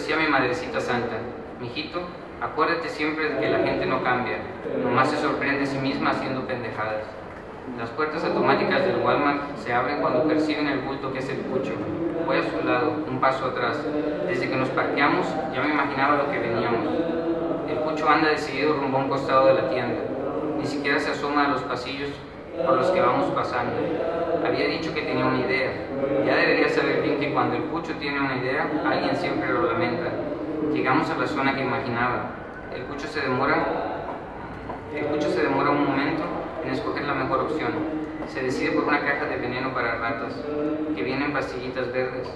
decía mi madrecita santa, mijito, acuérdate siempre de que la gente no cambia, nomás se sorprende a sí misma haciendo pendejadas. Las puertas automáticas del Walmart se abren cuando perciben el bulto que es el pucho. Voy a su lado, un paso atrás. Desde que nos parqueamos ya me imaginaba lo que veníamos. El pucho anda decidido rumbo a un costado de la tienda. Ni siquiera se asoma a los pasillos por los que vamos pasando. Había dicho que tenía una idea. Ya debería saber bien que cuando el pucho tiene una idea, alguien siempre lo lamenta. Llegamos a la zona que imaginaba. El pucho se demora, el pucho se demora un momento en escoger la mejor opción. Se decide por una caja de veneno para ratas, que viene en pastillitas verdes.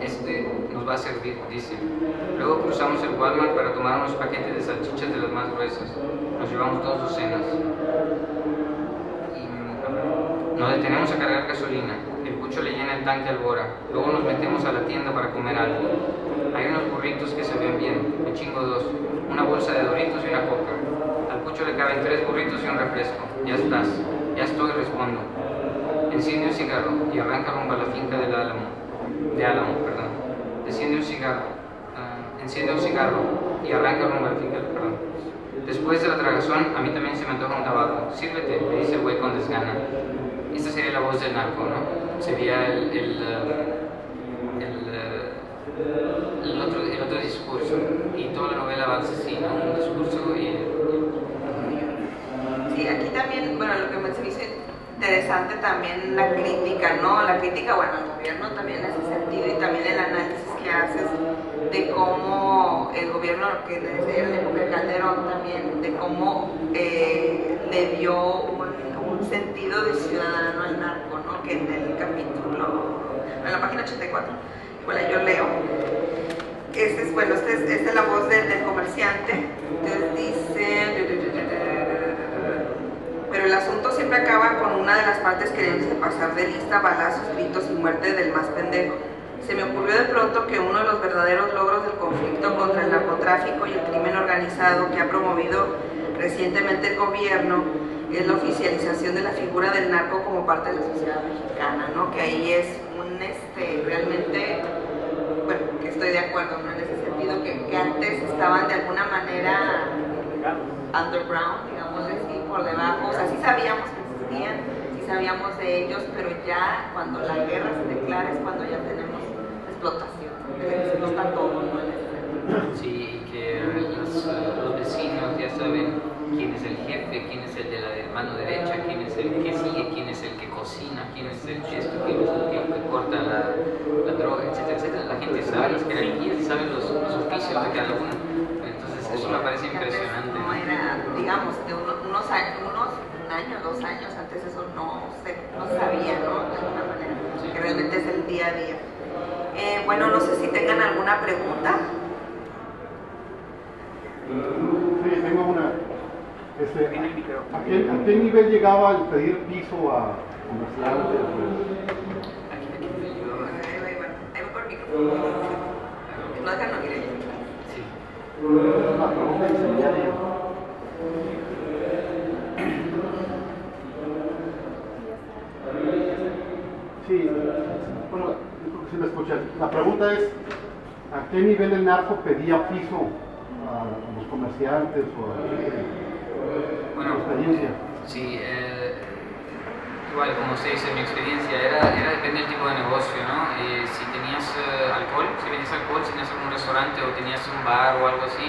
Este nos va a servir, dice. Luego cruzamos el Walmart para tomar unos paquetes de salchichas de las más gruesas. Nos llevamos dos docenas. Nos detenemos a cargar gasolina. El pucho le llena el tanque al bora. Luego nos metemos a la tienda para comer algo. Hay unos burritos que se ven bien. Me chingo dos. Una bolsa de doritos y una coca. Al pucho le caben tres burritos y un refresco. Ya estás. Ya estoy, respondo. Enciende un cigarro y arranca rumbo a la finca del Álamo. De Álamo, perdón. Enciende un cigarro. ah, enciende un cigarro y arranca rumbo a la finca del perdón. Después de la tragazón, a mí también se me antoja un tabaco. Sírvete, me dice el güey con desgana. Esta sería la voz del narco, ¿no? Sería el, el, uh, uh, el otro, el otro discurso. Y toda la novela va así, ¿no? Un discurso y... Sí, aquí también, bueno, lo que me hizo interesante también la crítica, ¿no? La crítica, bueno, al gobierno también en ese sentido y también el análisis que haces de cómo el gobierno, que desde la época de Calderón también, de cómo eh, le dio un, un sentido de ciudadano al narco, ¿no? Que en el capítulo, en la página 84, bueno, yo leo. Este es, bueno, esta es, esta es la voz del, del comerciante. Entonces dice pero el asunto siempre acaba con una de las partes queriéndose pasar de lista, balazos, gritos y muerte del más pendejo. Se me ocurrió de pronto que uno de los verdaderos logros del conflicto contra el narcotráfico y el crimen organizado que ha promovido recientemente el gobierno es la oficialización de la figura del narco como parte de la sociedad mexicana, ¿no? Que ahí es un, este, realmente, bueno, que estoy de acuerdo, ¿no? En ese sentido, que, que antes estaban de alguna manera underground, digamos así, por debajo, o sea, sí sabíamos que existían, sí sabíamos de ellos, pero ya cuando la guerra se declara es cuando ya tenemos explotación, se explota todo, ¿no? Sí, que los, los vecinos ya saben quién es el jefe, quién es el de la mano derecha, quién es el que sigue, quién es el que cocina, quién es el esto, quién es el que, que corta la, la droga, etcétera, etcétera. La gente sabe las jerarquías, sabe los, los oficios de cada uno. Entonces eso me parece impresionante. No era, digamos, de uno- unos, años, unos un año, dos años antes eso no se no sabía, ¿no? De alguna manera, que realmente es el día a día. Eh, bueno, no sé si tengan alguna pregunta. Este, ¿a, qué, a qué nivel llegaba el pedir piso a comerciantes? Sí. Bueno, yo creo que sí me escuchan. La pregunta es, ¿a qué nivel el narco pedía piso a los comerciantes o a experiencia? Sí, eh, igual como se dice, mi experiencia era, era depende del tipo de negocio, ¿no? Eh, si tenías eh, alcohol, si vendías alcohol, si tenías algún restaurante o tenías un bar o algo así,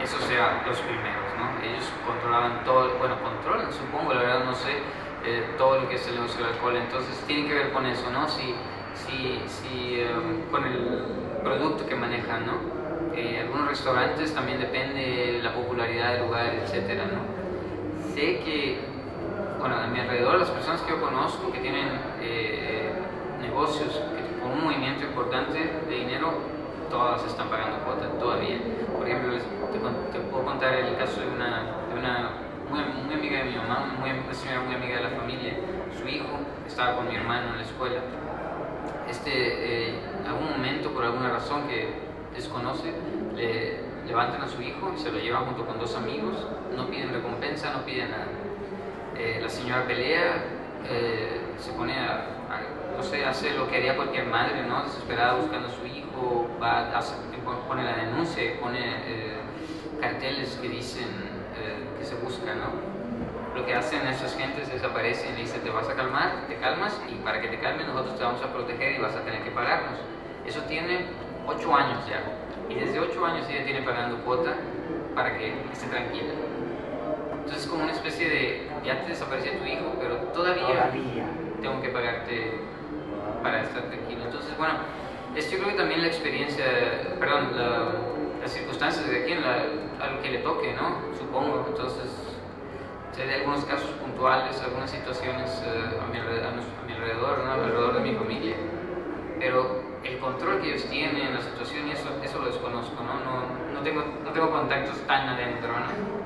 esos eran los primeros, ¿no? Ellos controlaban todo, bueno, controlan, supongo, la verdad no sé, eh, todo lo que es el negocio del alcohol, entonces tiene que ver con eso, ¿no? Si, si, si, eh, con el producto que manejan, ¿no? Eh, algunos restaurantes también depende de la popularidad del lugar, etcétera, ¿no? Sé que, bueno, a mi alrededor, las personas que yo conozco que tienen eh, negocios que- con un movimiento importante de dinero, todas están pagando cuota todavía. Por ejemplo, te, te puedo contar el caso de una, de una muy, muy amiga de mi mamá, muy, una señora muy amiga de la familia. Su hijo estaba con mi hermano en la escuela. Este, eh, algún momento, por alguna razón que desconoce, le levantan a su hijo se lo llevan junto con dos amigos, no piden recompensa, no piden nada. Eh, la señora pelea, eh, se pone a, a no sé, hace lo que haría cualquier madre, ¿no? Desesperada buscando a su hijo, va, hace, pone la denuncia, pone eh, carteles que dicen eh, que se busca, ¿no? Lo que hacen esas gentes es aparecen y dicen te vas a calmar, te calmas y para que te calmes nosotros te vamos a proteger y vas a tener que pagarnos. Eso tiene ocho años ya y desde ocho años ella tiene pagando cuota para que esté tranquila. Entonces es como una especie de, ya te desapareció tu hijo, pero todavía, tengo que pagarte para estar tranquilo. Entonces, bueno, es, yo creo que también la experiencia, perdón, las circunstancias de quien, la, a lo que le toque, ¿no? Supongo. Entonces, hay algunos casos puntuales, algunas situaciones eh, a, mi, alrededor, ¿no? alrededor de mi familia, pero el control que ellos tienen, la situación, y eso, eso lo desconozco, ¿no? No, no, tengo, no tengo contactos tan adentro, ¿no?